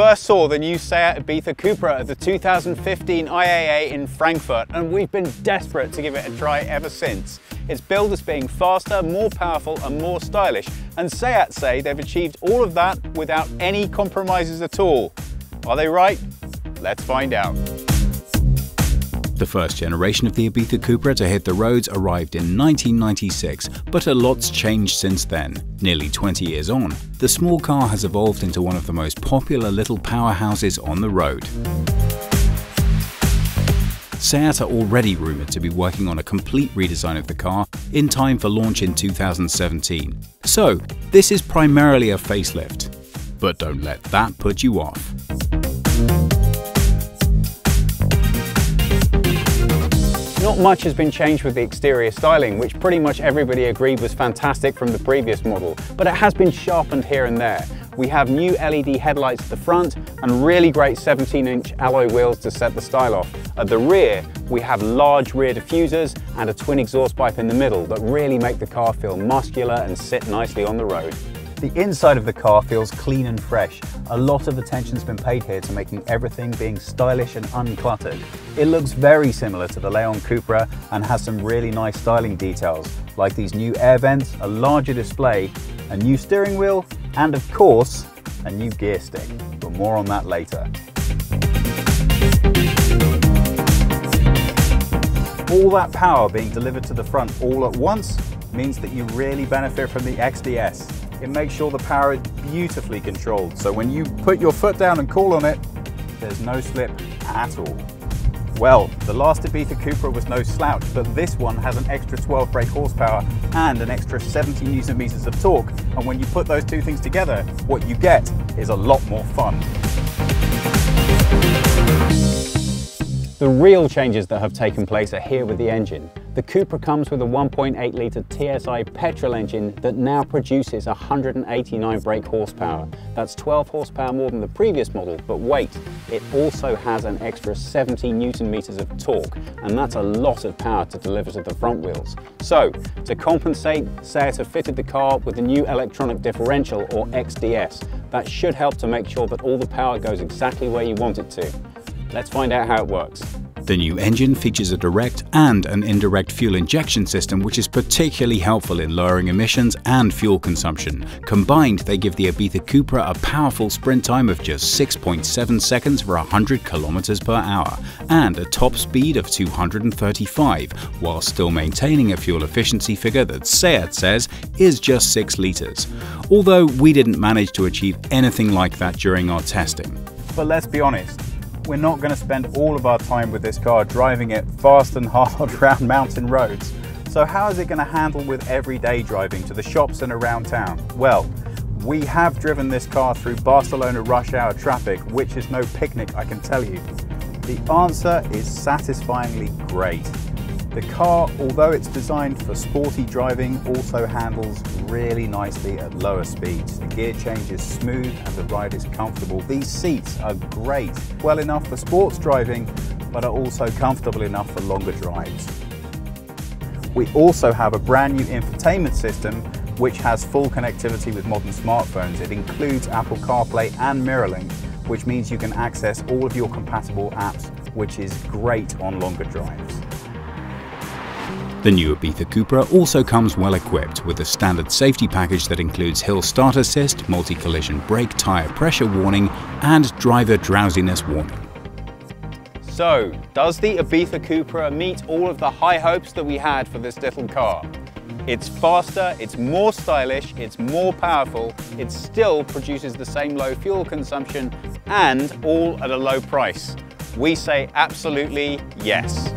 first saw the new Seat Ibiza Cupra at the 2015 IAA in Frankfurt and we've been desperate to give it a try ever since. It's billed as being faster, more powerful and more stylish and Seat say they've achieved all of that without any compromises at all. Are they right? Let's find out. The first generation of the Ibiza Cupra to hit the roads arrived in 1996, but a lot's changed since then. Nearly 20 years on, the small car has evolved into one of the most popular little powerhouses on the road. Seat are already rumoured to be working on a complete redesign of the car in time for launch in 2017. So, this is primarily a facelift. But don't let that put you off. Not much has been changed with the exterior styling, which pretty much everybody agreed was fantastic from the previous model, but it has been sharpened here and there. We have new LED headlights at the front and really great 17-inch alloy wheels to set the style off. At the rear, we have large rear diffusers and a twin exhaust pipe in the middle that really make the car feel muscular and sit nicely on the road. The inside of the car feels clean and fresh. A lot of attention's been paid here to making everything being stylish and uncluttered. It looks very similar to the Leon Cupra and has some really nice styling details, like these new air vents, a larger display, a new steering wheel, and of course, a new gear stick. But more on that later. All that power being delivered to the front all at once means that you really benefit from the XDS. It makes sure the power is beautifully controlled, so when you put your foot down and call on it, there's no slip at all. Well, the last Ibiza Cupra was no slouch, but this one has an extra 12 brake horsepower and an extra 70 newton meters of torque. And when you put those two things together, what you get is a lot more fun. The real changes that have taken place are here with the engine. The Cupra comes with a 1.8 litre TSI petrol engine that now produces 189 brake horsepower. That's 12 horsepower more than the previous model, but wait, it also has an extra 70 newton meters of torque, and that's a lot of power to deliver to the front wheels. So, to compensate, Seat have fitted the car with the new electronic differential, or XDS. That should help to make sure that all the power goes exactly where you want it to. Let's find out how it works. The new engine features a direct and an indirect fuel injection system which is particularly helpful in lowering emissions and fuel consumption. Combined, they give the Ibiza Cupra a powerful sprint time of just 6.7 seconds for 100 km per hour and a top speed of 235, while still maintaining a fuel efficiency figure that Seat says is just 6 litres. Although we didn't manage to achieve anything like that during our testing. But let's be honest, we're not going to spend all of our time with this car driving it fast and hard around mountain roads. So how is it going to handle with everyday driving to the shops and around town? Well, we have driven this car through Barcelona rush hour traffic, which is no picnic, I can tell you. The answer is satisfyingly great. The car, although it's designed for sporty driving, also handles really nicely at lower speeds. The gear change is smooth and the ride is comfortable. These seats are great, well enough for sports driving, but are also comfortable enough for longer drives. We also have a brand new infotainment system which has full connectivity with modern smartphones. It includes Apple CarPlay and MirrorLink, which means you can access all of your compatible apps, which is great on longer drives. The new Ibiza Cupra also comes well equipped with a standard safety package that includes hill start assist, multi-collision brake, tyre pressure warning and driver drowsiness warning. So, does the Ibiza Cupra meet all of the high hopes that we had for this little car? It's faster, it's more stylish, it's more powerful, it still produces the same low fuel consumption and all at a low price. We say absolutely yes.